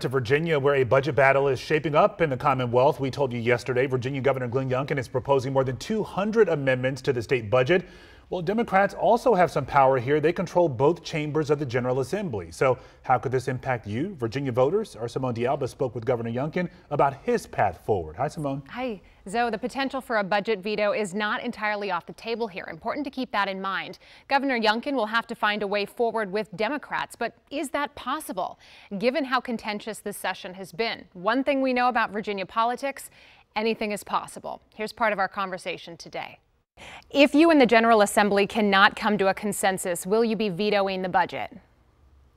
To Virginia, where a budget battle is shaping up in the Commonwealth. We told you yesterday, Virginia Governor Glenn Youngkin is proposing more than 200 amendments to the state budget. Well, Democrats also have some power here. They control both chambers of the General Assembly. So, how could this impact you, Virginia voters? Our Simone D'Alba spoke with Governor Youngkin about his path forward. Hi, Simone. Hi. Zoe, the potential for a budget veto is not entirely off the table here. Important to keep that in mind. Governor Youngkin will have to find a way forward with Democrats, but is that possible? Given how contentious this session has been, one thing we know about Virginia politics, anything is possible. Here's part of our conversation today. If you and the General Assembly cannot come to a consensus, will you be vetoing the budget?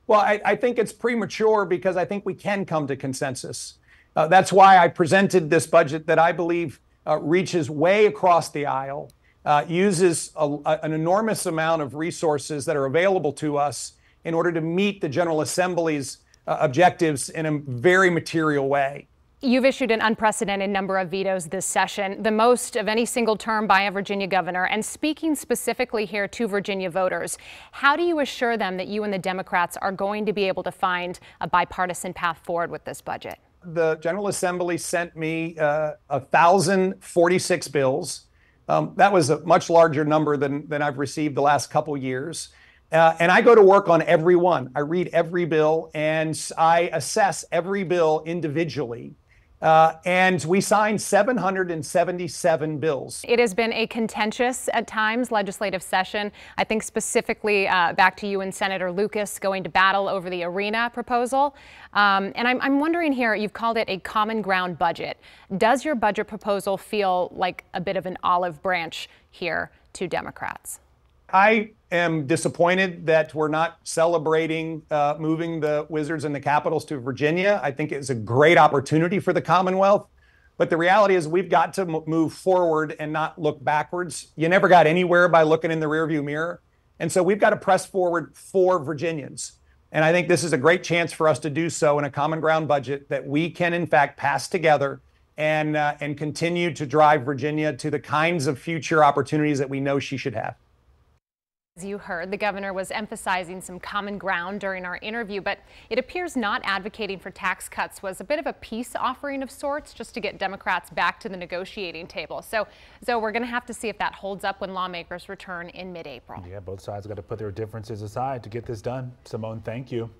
Well, I, I think it's premature because I think we can come to consensus. Uh, that's why I presented this budget that I believe uh, reaches way across the aisle, uh, uses a, a, an enormous amount of resources that are available to us in order to meet the General Assembly's uh, objectives in a very material way. You've issued an unprecedented number of vetoes this session, the most of any single term by a Virginia governor. And speaking specifically here to Virginia voters, how do you assure them that you and the Democrats are going to be able to find a bipartisan path forward with this budget? The General Assembly sent me uh, 1,046 bills. Um, that was a much larger number than, than I've received the last couple years. Uh, and I go to work on every one. I read every bill and I assess every bill individually. Uh, and we signed 777 bills. It has been a contentious, at times, legislative session. I think specifically uh, back to you and Senator Lucas going to battle over the arena proposal. Um, and I'm, I'm wondering here, you've called it a common ground budget. Does your budget proposal feel like a bit of an olive branch here to Democrats? I am disappointed that we're not celebrating uh, moving the Wizards and the Capitals to Virginia. I think it's a great opportunity for the Commonwealth. But the reality is, we've got to move forward and not look backwards. You never got anywhere by looking in the rearview mirror. And so we've got to press forward for Virginians. And I think this is a great chance for us to do so in a common ground budget that we can, in fact, pass together and, uh, and continue to drive Virginia to the kinds of future opportunities that we know she should have. As you heard, the governor was emphasizing some common ground during our interview, but it appears not advocating for tax cuts was a bit of a peace offering of sorts just to get Democrats back to the negotiating table. So, so we're going to have to see if that holds up when lawmakers return in mid-April. Yeah, both sides got to put their differences aside to get this done. Simone, thank you.